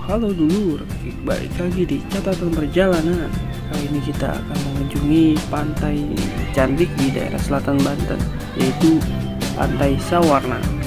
Halo dulur, balik lagi di catatan perjalanan. Kali ini kita akan mengunjungi pantai cantik di daerah selatan Banten Yaitu Pantai Sawarna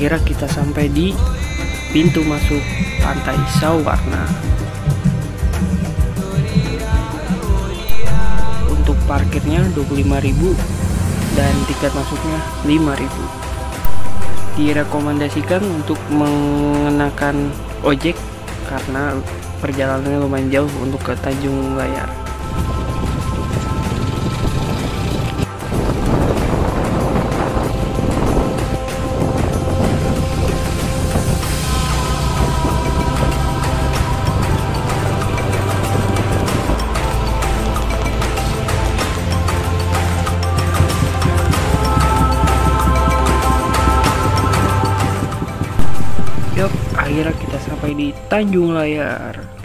akhirnya kita sampai di pintu masuk pantai Sawarna. Untuk parkirnya 25.000 dan tiket masuknya 5.000 direkomendasikan untuk mengenakan ojek karena perjalanannya lumayan jauh untuk ke Tanjung Layar Yuk, akhirnya kita sampai di Tanjung Layar.